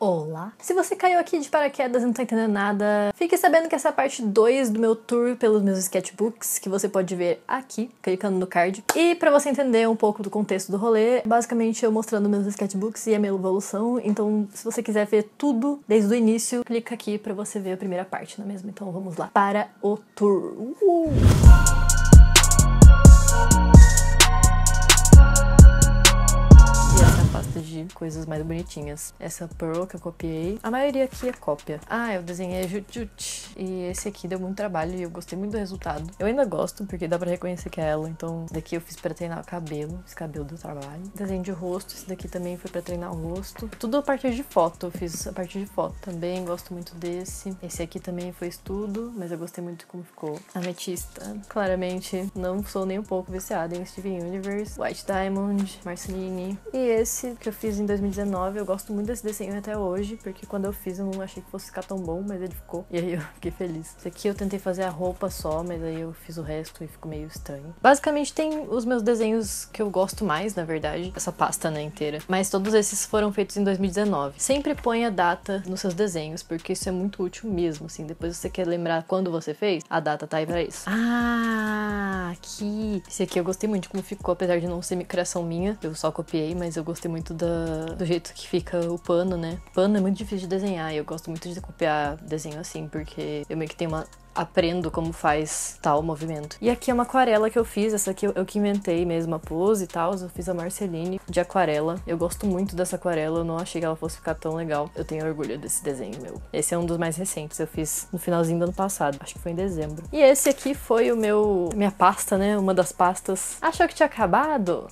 Olá! Se você caiu aqui de paraquedas e não tá entendendo nada, fique sabendo que essa é a parte 2 do meu tour pelos meus sketchbooks, que você pode ver aqui, clicando no card. E para você entender um pouco do contexto do rolê, basicamente eu mostrando meus sketchbooks e a minha evolução. Então, se você quiser ver tudo desde o início, clica aqui para você ver a primeira parte, não é mesmo? Então vamos lá para o tour. Uh! De coisas mais bonitinhas. Essa Pearl que eu copiei, a maioria aqui é cópia. Ah, eu desenhei Jutjut. E esse aqui deu muito trabalho e eu gostei muito do resultado. Eu ainda gosto, porque dá pra reconhecer que é ela. Então, daqui eu fiz pra treinar o cabelo. Esse cabelo do trabalho. Desenho de rosto, esse daqui também foi pra treinar o rosto. Tudo a partir de foto, eu fiz a partir de foto também. Gosto muito desse. Esse aqui também foi estudo, mas eu gostei muito de como ficou. Ametista, claramente, não sou nem um pouco viciada em Steven Universe. White Diamond, Marceline. E esse que eu fiz em 2019. Eu gosto muito desse desenho até hoje, porque quando eu fiz eu não achei que fosse ficar tão bom, mas ele ficou. E aí eu fiquei feliz. Esse aqui eu tentei fazer a roupa só, mas aí eu fiz o resto e ficou meio estranho. Basicamente tem os meus desenhos que eu gosto mais, na verdade, essa pasta né, inteira. Mas todos esses foram feitos em 2019. Sempre põe a data nos seus desenhos, porque isso é muito útil mesmo, assim. Depois você quer lembrar quando você fez, a data tá aí pra isso. Ah, aqui. Esse aqui eu gostei muito de como ficou, apesar de não ser criação minha. Eu só copiei, mas eu gostei muito muito da, do jeito que fica o pano, né? Pano é muito difícil de desenhar e eu gosto muito de copiar desenho assim, porque eu meio que tenho uma aprendo como faz tal movimento. E aqui é uma aquarela que eu fiz, essa aqui eu, eu que inventei mesmo a pose e tal, eu fiz a Marceline de aquarela. Eu gosto muito dessa aquarela, eu não achei que ela fosse ficar tão legal. Eu tenho orgulho desse desenho meu. Esse é um dos mais recentes, eu fiz no finalzinho do ano passado, acho que foi em dezembro. E esse aqui foi o meu minha pasta, né? Uma das pastas. Achou que tinha acabado?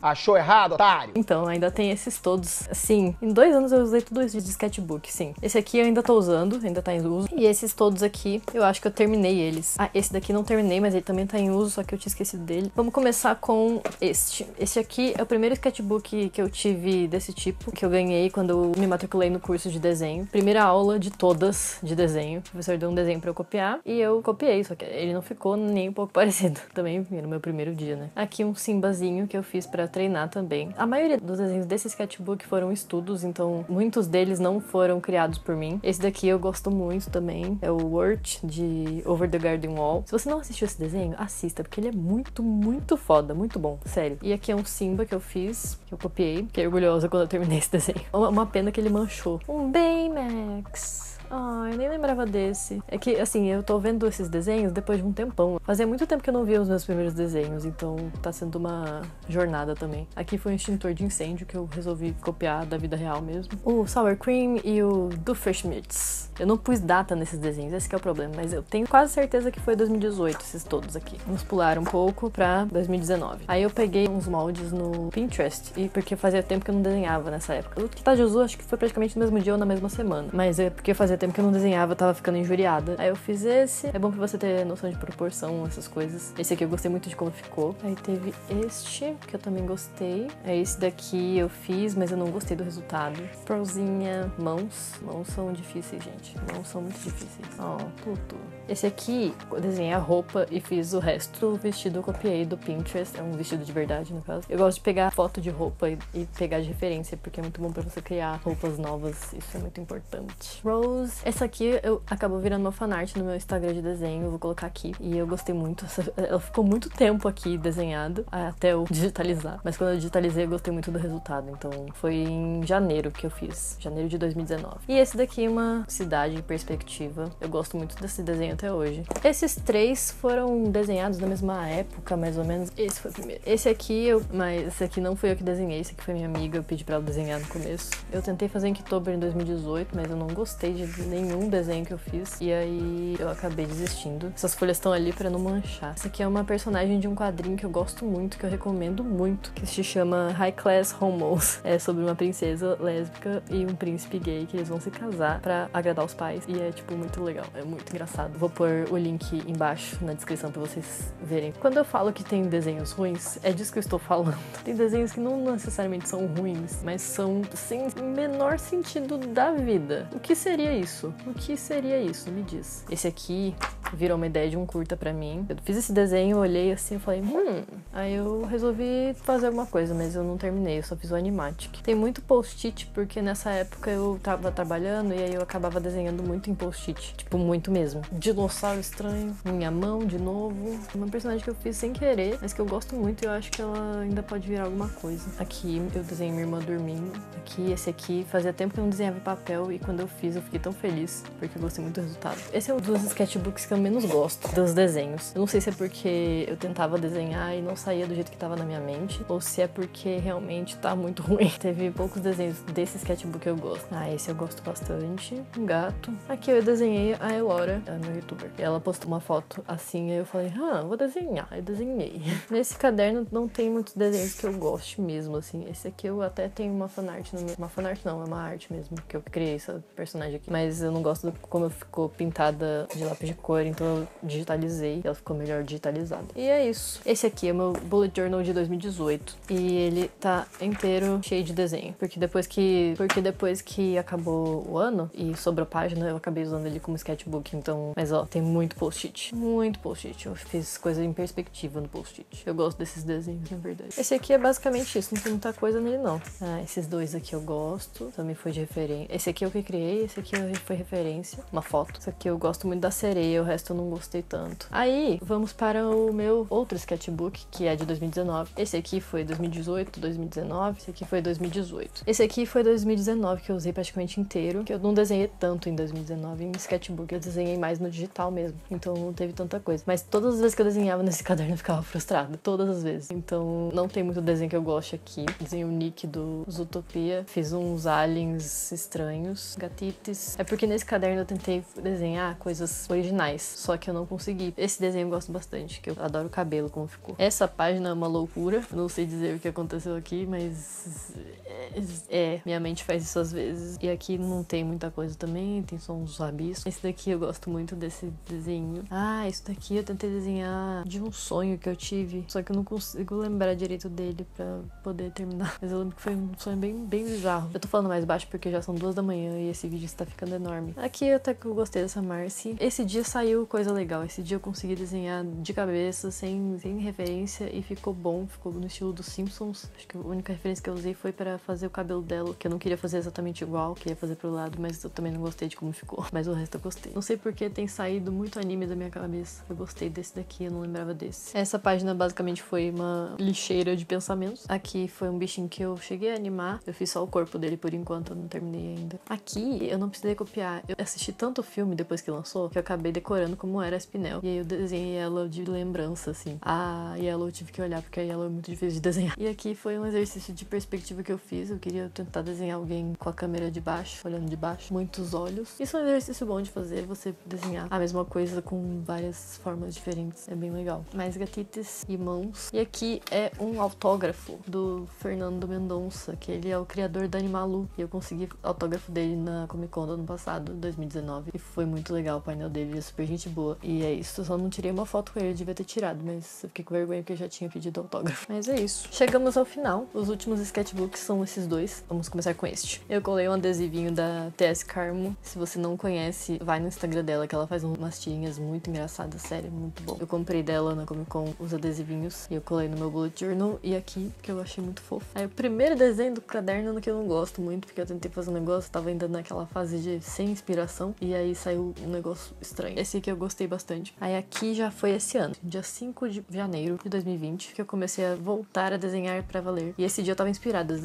Achou errado, otário? Então, ainda tem esses todos. Assim, em dois anos eu usei tudo isso de sketchbook, sim. Esse aqui eu ainda tô usando, ainda tá em uso. E esses todos aqui, eu acho que eu terminei eles. Ah, esse daqui não terminei, mas ele também tá em uso, só que eu tinha esquecido dele. Vamos começar com este. Esse aqui é o primeiro sketchbook que eu tive desse tipo, que eu ganhei quando eu me matriculei no curso de desenho. Primeira aula de todas de desenho. O professor deu um desenho pra eu copiar e eu copiei, só que ele não ficou nem um pouco parecido. Também no meu primeiro dia, né? Aqui um simbazinho que eu fiz pra treinar também. A maioria dos desenhos desse sketchbook foram estudos, então muitos deles não foram criados por mim. Esse daqui eu gosto muito também, é o Wort de Over the Garden Wall. Se você não assistiu esse desenho, assista, porque ele é muito, muito foda, muito bom, sério. E aqui é um Simba que eu fiz, que eu copiei, fiquei orgulhosa quando eu terminei esse desenho. Uma pena que ele manchou. Um Baymax. Ah, eu nem lembrava desse. É que, assim, eu tô vendo esses desenhos depois de um tempão. Fazia muito tempo que eu não via os meus primeiros desenhos, então tá sendo uma jornada também. Aqui foi um extintor de incêndio que eu resolvi copiar da vida real mesmo. O Sour Cream e o Doofenshmirtz. Eu não pus data nesses desenhos, esse é o problema, mas eu tenho quase certeza que foi 2018 esses todos aqui. Vamos pular um pouco pra 2019. Aí eu peguei uns moldes no Pinterest, e porque fazia tempo que eu não desenhava nessa época. O Kitajuzu acho que foi praticamente no mesmo dia ou na mesma semana, mas é porque fazia tempo que eu não desenhava, eu tava ficando injuriada. Aí eu fiz esse. É bom pra você ter noção de proporção, essas coisas. Esse aqui eu gostei muito de como ficou. Aí teve este, que eu também gostei. É esse daqui eu fiz, mas eu não gostei do resultado. Prozinha, mãos. Mãos são difíceis, gente. Mãos são muito difíceis. Ó, oh, tudo. Esse aqui, eu desenhei a roupa e fiz o resto do vestido eu copiei do Pinterest. É um vestido de verdade, no caso. Eu gosto de pegar foto de roupa e, e pegar de referência, porque é muito bom pra você criar roupas novas. Isso é muito importante. Rose essa aqui eu acabou virando uma fanart no meu Instagram de desenho, vou colocar aqui. E eu gostei muito. Ela ficou muito tempo aqui desenhada, até eu digitalizar. Mas quando eu digitalizei, eu gostei muito do resultado. Então foi em janeiro que eu fiz, janeiro de 2019. E esse daqui é uma cidade em perspectiva. Eu gosto muito desse desenho até hoje. Esses três foram desenhados na mesma época, mais ou menos. Esse foi o primeiro. Esse aqui, eu, mas esse aqui não fui eu que desenhei, esse aqui foi minha amiga, eu pedi pra ela desenhar no começo. Eu tentei fazer em Oktober em 2018, mas eu não gostei de nenhum desenho que eu fiz. E aí eu acabei desistindo. Essas folhas estão ali para não manchar. Essa aqui é uma personagem de um quadrinho que eu gosto muito, que eu recomendo muito, que se chama High Class Homos. É sobre uma princesa lésbica e um príncipe gay que eles vão se casar para agradar os pais. E é, tipo, muito legal. É muito engraçado. Vou pôr o link embaixo na descrição para vocês verem. Quando eu falo que tem desenhos ruins, é disso que eu estou falando. Tem desenhos que não necessariamente são ruins, mas são sem menor sentido da vida. O que seria isso? Isso? O que seria isso? Me diz. Esse aqui virou uma ideia de um curta pra mim. Eu fiz esse desenho, olhei assim e falei, hum. Aí eu resolvi fazer alguma coisa, mas eu não terminei, eu só fiz o animatic. Tem muito post-it, porque nessa época eu tava trabalhando e aí eu acabava desenhando muito em post-it. Tipo, muito mesmo. Dinossauro estranho, minha mão de novo. Uma personagem que eu fiz sem querer, mas que eu gosto muito e eu acho que ela ainda pode virar alguma coisa. Aqui eu desenhei minha irmã dormindo. Aqui, esse aqui, fazia tempo que eu não desenhava papel e quando eu fiz eu fiquei tão feliz, porque eu gostei muito do resultado. Esse é um dos sketchbooks que eu menos gosto, dos desenhos. Eu não sei se é porque eu tentava desenhar e não saía do jeito que tava na minha mente, ou se é porque realmente tá muito ruim. Teve poucos desenhos desse sketchbook que eu gosto. Ah, esse eu gosto bastante. Um gato. Aqui eu desenhei a Elora, a meu youtuber. E ela postou uma foto assim, aí eu falei, ah, vou desenhar. Eu desenhei. Nesse caderno não tem muitos desenhos que eu goste mesmo, assim. Esse aqui eu até tenho uma fanart no meu... Uma fanart não, é uma arte mesmo, que eu criei essa personagem aqui. Mas eu não gosto como ficou pintada de lápis de cor, então eu digitalizei e ela ficou melhor digitalizada. E é isso. Esse aqui é meu bullet journal de 2018 e ele tá inteiro cheio de desenho, porque depois que porque depois que acabou o ano e sobrou página, eu acabei usando ele como sketchbook, então, mas ó, tem muito post-it, muito post-it. Eu fiz coisa em perspectiva no post-it. Eu gosto desses desenhos, na verdade. Esse aqui é basicamente isso, não tem muita coisa nele não. Ah, esses dois aqui eu gosto, também foi de referência. Esse aqui eu que criei, esse aqui foi referência, uma foto. Esse aqui eu gosto muito da sereia, o resto eu não gostei tanto. Aí, vamos para o meu outro sketchbook, que é de 2019. Esse aqui foi 2018, 2019, esse aqui foi 2018. Esse aqui foi 2019 que eu usei praticamente inteiro, que eu não desenhei tanto em 2019 em sketchbook, eu desenhei mais no digital mesmo, então não teve tanta coisa. Mas todas as vezes que eu desenhava nesse caderno eu ficava frustrada, todas as vezes. Então não tem muito desenho que eu goste aqui. Desenhei o Nick do Zootopia, fiz uns aliens estranhos, gatites. É porque nesse caderno eu tentei desenhar coisas originais, só que eu não consegui. Esse desenho eu gosto bastante, que eu adoro o cabelo como ficou. Essa página é uma loucura, não sei dizer o que aconteceu aqui, mas é, minha mente faz isso às vezes. E aqui não tem muita coisa também, tem só uns rabiscos. Esse daqui eu gosto muito desse desenho. Ah, isso daqui eu tentei desenhar de um sonho que eu tive, só que eu não consigo lembrar direito dele pra poder terminar. Mas eu lembro que foi um sonho bem, bem bizarro. Eu tô falando mais baixo porque já são duas da manhã e esse vídeo está ficando enorme. Aqui até que eu gostei dessa Marcy. Esse dia saiu coisa legal. Esse dia eu consegui desenhar de cabeça, sem, sem referência, e ficou bom. Ficou no estilo dos Simpsons. Acho que a única referência que eu usei foi para fazer o cabelo dela, que eu não queria fazer exatamente igual, queria fazer pro lado, mas eu também não gostei de como ficou. Mas o resto eu gostei. Não sei porque tem saído muito anime da minha cabeça. Eu gostei desse daqui, eu não lembrava desse. Essa página basicamente foi uma lixeira de pensamentos. Aqui foi um bichinho que eu cheguei a animar. Eu fiz só o corpo dele por enquanto, eu não terminei ainda. Aqui eu não precisei copiar. Eu assisti tanto filme depois que lançou que eu acabei decorando como era a Spinel. E aí eu desenhei ela de lembrança, assim. A Yellow eu tive que olhar porque a Yellow é muito difícil de desenhar. E aqui foi um exercício de perspectiva que eu fiz. Eu queria tentar desenhar alguém com a câmera de baixo, olhando de baixo, muitos olhos. Isso é um exercício bom de fazer, você desenhar a mesma coisa com várias formas diferentes. É bem legal. Mais gatites e mãos. E aqui é um autógrafo do Fernando Mendonça, que ele é o criador da Animalu. E eu consegui autógrafo dele na Comic Con do ano passado, 2019. E foi muito legal o painel dele, é super gente boa. E é isso, só não tirei uma foto com ele, devia ter tirado, mas eu fiquei com vergonha porque eu já tinha pedido autógrafo. Mas é isso. Chegamos ao final. Os últimos sketchbooks são esses dois. Vamos começar com este. Eu colei um adesivinho da TS Carmo. Se você não conhece, vai no Instagram dela, que ela faz umas tirinhas muito engraçadas, sério, muito bom. Eu comprei dela na Comic Con os adesivinhos e eu colei no meu bullet journal e aqui, que eu achei muito fofo. Aí o primeiro desenho do caderno que eu não gosto muito, porque eu tentei fazer um negócio, tava ainda naquela fase de sem inspiração, e aí saiu um negócio estranho. Esse aqui eu gostei bastante. Aí aqui já foi esse ano, dia 5 de janeiro de 2020, que eu comecei a voltar a desenhar pra valer. E esse dia eu tava inspirada, eu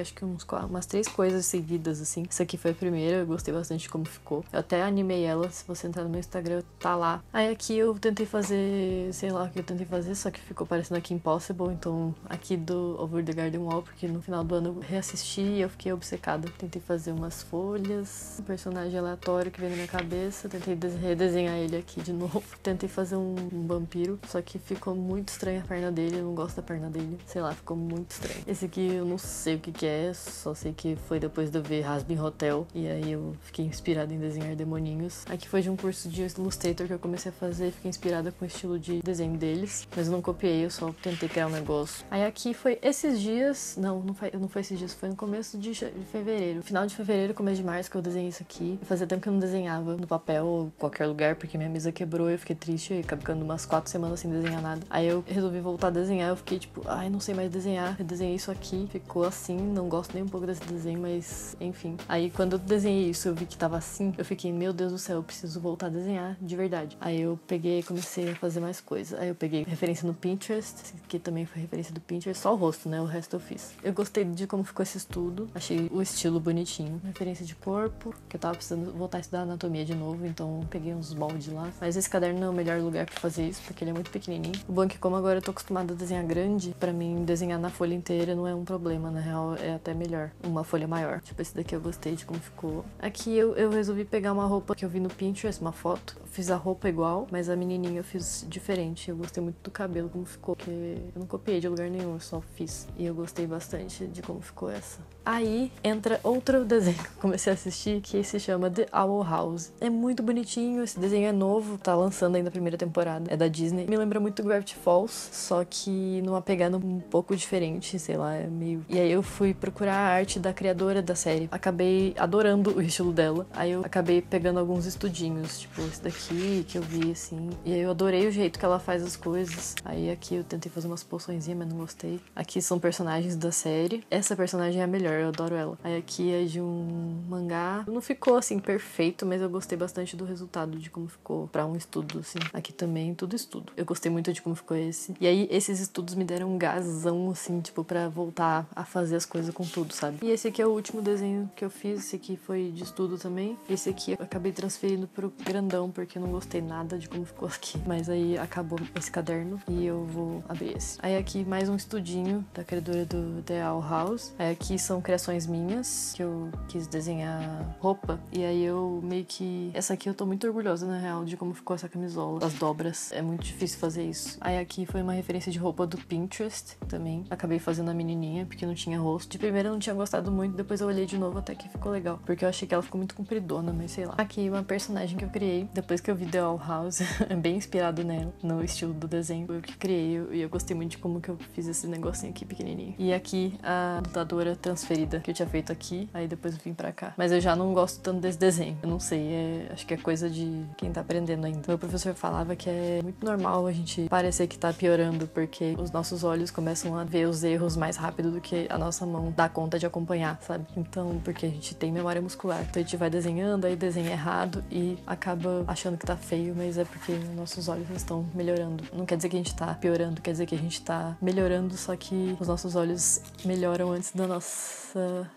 acho que uns, umas três coisas seguidas, assim. Essa aqui foi a primeira, eu gostei bastante de como ficou. Eu até animei ela, se você entrar no meu Instagram, tá lá. Aí aqui eu tentei fazer, sei lá o que eu tentei fazer, só que ficou parecendo aqui Impossible, então aqui do Over the Garden Wall, porque no final do ano eu reassisti e eu fiquei obcecada. Tentei fazer umas folhas, um personagem aleatório que veio na minha cabeça, tentei redesenhar ele aqui de novo. Tentei fazer um, um vampiro, só que ficou muito estranha a perna dele, eu não gosto da perna dele. Sei lá, ficou muito estranho. Esse aqui eu não sei o que que é, só sei que foi depois de eu ver Rasbin Hotel, e aí eu fiquei inspirada em desenhar demoninhos. Aqui foi de um curso de Illustrator que eu comecei a fazer, fiquei inspirada com o estilo de desenho deles, mas eu não copiei, eu só tentei criar um negócio. Aí aqui foi esses dias, não, não foi, não foi esses dias, foi no começo de, de fevereiro. Final de fevereiro, começo de março que eu desenhei isso aqui. Fazia tempo que eu não desenhava no papel ou qualquer lugar, porque minha mesa quebrou, eu fiquei triste e acabei ficando umas quatro semanas sem desenhar nada. Aí eu resolvi voltar a desenhar, eu fiquei tipo, ai, não sei mais desenhar. Eu desenhei isso aqui, ficou assim, não gosto nem um pouco desse desenho, mas enfim. Aí quando eu desenhei isso, eu vi que tava assim, eu fiquei, meu Deus do céu, eu preciso voltar a desenhar de verdade. Aí eu peguei e comecei a fazer mais coisas. Aí eu peguei referência no Pinterest, que também foi referência do Pinterest, só o rosto, né? O resto eu fiz. Eu gostei de como ficou esse estudo, achei o estilo bonitinho. Referência de corpo, que eu tava precisando voltar a estudar anatomia de novo, então peguei uns moldes lá. Mas esse caderno não é o melhor lugar para fazer isso, porque ele é muito pequenininho. O bom é que como agora eu tô acostumada a desenhar grande, para mim desenhar na folha inteira não é um problema, na real é até melhor. Uma folha maior. Tipo, esse daqui eu gostei de como ficou. Aqui eu, eu resolvi pegar uma roupa que eu vi no Pinterest, uma foto. Fiz a roupa igual, mas a menininha eu fiz diferente. Eu gostei muito do cabelo, como ficou, porque eu não copiei de lugar nenhum, eu só fiz. E eu gostei bastante de como ficou essa. Aí entra outro desenho que comecei a assistir que se chama The Owl House. É muito bonitinho, esse desenho é novo, tá lançando ainda a primeira temporada. É da Disney. Me lembra muito Gravity Falls, só que numa pegada um pouco diferente, sei lá, é meio. E aí eu fui procurar a arte da criadora da série. Acabei adorando o estilo dela. Aí eu acabei pegando alguns estudinhos, tipo esse daqui que eu vi assim. E aí eu adorei o jeito que ela faz as coisas. Aí aqui eu tentei fazer umas poções, mas não gostei. Aqui são personagens da série. Essa personagem é a melhor eu adoro ela. Aí aqui é de um mangá. Não ficou assim perfeito, mas eu gostei bastante do resultado de como ficou para um estudo, assim. Aqui também tudo estudo. Eu gostei muito de como ficou esse. E aí esses estudos me deram um gazão, assim, tipo, para voltar a fazer as coisas com tudo, sabe? E esse aqui é o último desenho que eu fiz. Esse aqui foi de estudo também. Esse aqui eu acabei transferindo pro grandão, porque eu não gostei nada de como ficou aqui. Mas aí acabou esse caderno e eu vou abrir esse. Aí aqui mais um estudinho da criadora do The Owl House. Aí aqui são criações minhas, que eu quis desenhar roupa. E aí eu meio que. Essa aqui eu tô muito orgulhosa, na real, de como ficou essa camisola. As dobras. É muito difícil fazer isso. Aí aqui foi uma referência de roupa do Pinterest também. Acabei fazendo a menininha, porque não tinha rosto. De primeira eu não tinha gostado muito, depois eu olhei de novo até que ficou legal. Porque eu achei que ela ficou muito compridona, mas sei lá. Aqui uma personagem que eu criei depois que eu vi The All House. bem inspirado nela, no estilo do desenho. Eu que criei e eu gostei muito de como que eu fiz esse negocinho aqui pequenininho. E aqui a lutadora transferida que eu tinha feito aqui, aí depois eu vim pra cá. Mas eu já não gosto tanto desse desenho. Eu não sei, é, acho que é coisa de quem tá aprendendo ainda. Meu professor falava que é muito normal a gente parecer que tá piorando, porque os nossos olhos começam a ver os erros mais rápido do que a nossa mão dá conta de acompanhar, sabe? Então, porque a gente tem memória muscular. Então a gente vai desenhando, aí desenha errado e acaba achando que tá feio, mas é porque nossos olhos estão melhorando. Não quer dizer que a gente tá piorando, quer dizer que a gente tá melhorando, só que os nossos olhos melhoram antes da nossa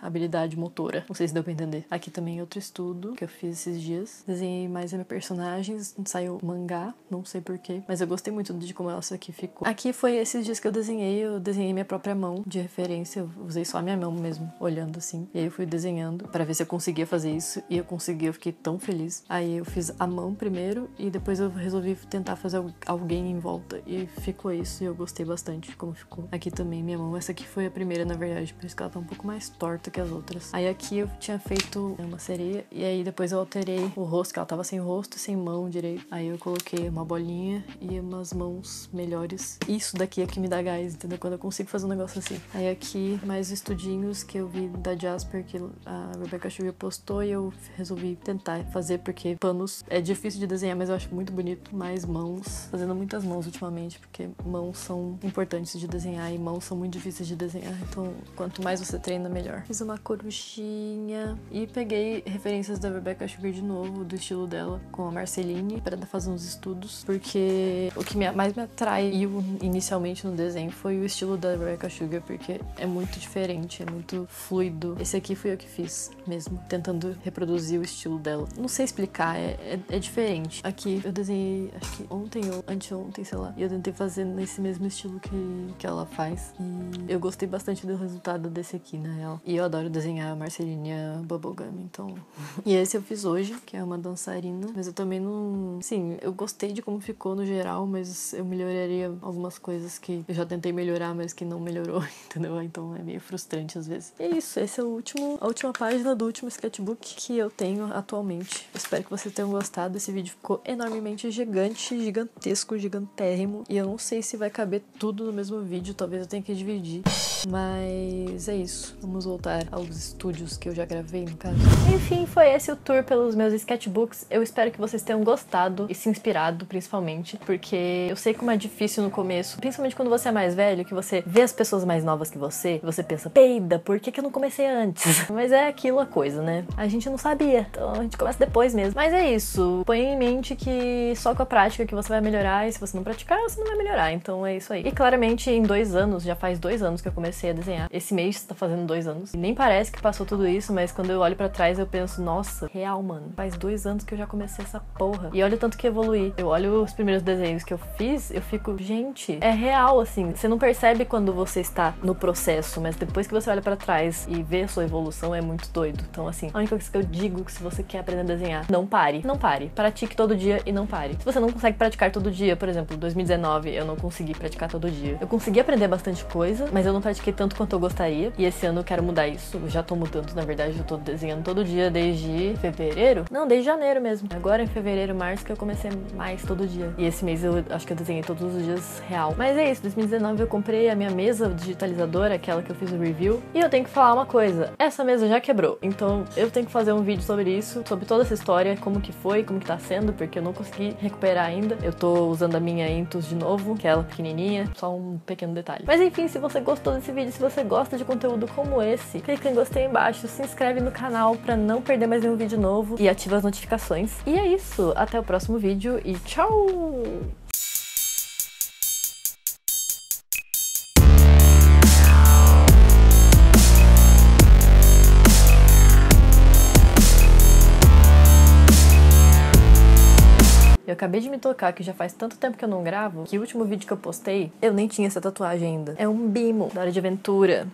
habilidade motora. Não sei se deu pra entender. Aqui também é outro estudo que eu fiz esses dias. Desenhei mais a minha personagens, saiu mangá, não sei porquê, mas eu gostei muito de como essa aqui ficou. Aqui foi esses dias que eu desenhei, eu desenhei minha própria mão de referência, eu usei só a minha mão mesmo, olhando assim. E aí eu fui desenhando para ver se eu conseguia fazer isso e eu consegui, eu fiquei tão feliz. Aí eu fiz a mão primeiro e depois eu resolvi tentar fazer alguém em volta e ficou isso e eu gostei bastante de como ficou. Aqui também minha mão, essa aqui foi a primeira na verdade, por isso que ela tá um pouco mais torta que as outras. Aí aqui eu tinha feito uma sereia e aí depois eu alterei o rosto, que ela tava sem rosto e sem mão direito. Aí eu coloquei uma bolinha e umas mãos melhores. Isso daqui é que me dá gás, entendeu? Quando eu consigo fazer um negócio assim. Aí aqui mais estudinhos que eu vi da Jasper que a Rebecca Sugar postou e eu resolvi tentar fazer porque panos é difícil de desenhar, mas eu acho muito bonito. Mais mãos, fazendo muitas mãos ultimamente, porque mãos são importantes de desenhar e mãos são muito difíceis de desenhar. Então, quanto mais você treina, melhor. Fiz uma corujinha e peguei referências da Rebecca Sugar de novo, do estilo dela, com a Marceline, para fazer uns estudos, porque o que mais me atraiu inicialmente no desenho foi o estilo da Rebecca Sugar, porque é muito diferente, é muito fluido. Esse aqui foi eu que fiz mesmo, tentando reproduzir o estilo dela. Não sei explicar, é, é, é diferente. Aqui eu desenhei, acho que ontem ou anteontem, sei lá, e eu tentei fazer nesse mesmo estilo que, que ela faz. E eu gostei bastante do resultado desse aqui, na real. E eu adoro desenhar Marcelinha Bubblegum, então. e esse eu fiz hoje, que é uma dançarina, mas eu também não. Sim, eu gostei de como ficou no geral, mas eu melhoraria algumas coisas que eu já tentei melhorar, mas que não melhorou, entendeu? Então é meio frustrante às vezes. E é isso, esse é o último, a última página do último sketchbook que eu tenho atualmente. Espero que vocês tenham gostado. Esse vídeo ficou enormemente gigante, gigantesco, gigantérrimo. E eu não sei se vai caber tudo no mesmo vídeo, talvez eu tenha que dividir. Mas é isso. Vamos voltar aos estúdios que eu já gravei, no caso. Enfim, foi esse o tour pelos meus sketchbooks. Eu espero que vocês tenham gostado e se inspirado, principalmente, porque eu sei como é difícil no começo, principalmente quando você é mais velho, que você vê as pessoas mais novas que você, você pensa, peida, por que, que eu não comecei antes? Mas é aquilo a coisa, né? A gente não sabia, então a gente começa depois mesmo. Mas é isso, põe em mente que só com a prática que você vai melhorar, e se você não praticar, você não vai melhorar. Então é isso aí. E claramente, em dois anos, já faz dois anos que eu comecei a desenhar. Esse mês está fazendo dois anos. E nem parece que passou tudo isso, mas quando eu olho para trás, eu penso, nossa, real, mano. Faz dois anos que eu já comecei essa porra. E olha o tanto que evolui. Eu olho os primeiros desenhos que eu fiz, eu fico, gente, é real, assim. Você não percebe quando você está no processo, mas depois que você olha para trás e vê a sua evolução, é muito doido. Então, assim, a única coisa que eu digo que se você quer aprender a desenhar, não pare. Não pare. Pratique todo dia e não pare. Se você não consegue praticar todo dia, por exemplo, 2019 eu não consegui praticar todo dia. Eu consegui aprender bastante coisa, mas eu não pratiquei tanto quanto eu gostaria. E esse ano eu quero mudar isso. Já tô mudando, na verdade, eu tô desenhando todo dia desde fevereiro. Não, desde janeiro mesmo. Agora em fevereiro, março que eu comecei mais todo dia. E esse mês eu acho que eu desenhei todos os dias real. Mas é isso, 2019 eu comprei a minha mesa digitalizadora, aquela que eu fiz o review. E eu tenho que falar uma coisa: essa mesa já quebrou. Então eu tenho que fazer um vídeo sobre isso, sobre toda essa história, como que foi, como que tá sendo, porque eu não consegui recuperar ainda. Eu tô usando a minha Intus de novo, aquela pequenininha, só um pequeno detalhe. Mas enfim, se você gostou desse vídeo, se você gosta de conteúdo como esse, clica em gostei embaixo, se inscreve no canal para não perder mais nenhum vídeo novo e ativa as notificações. E é isso, até o próximo vídeo e tchau! Eu acabei de me tocar que já faz tanto tempo que eu não gravo que o último vídeo que eu postei, eu nem tinha essa tatuagem ainda. É um bimo da hora de aventura.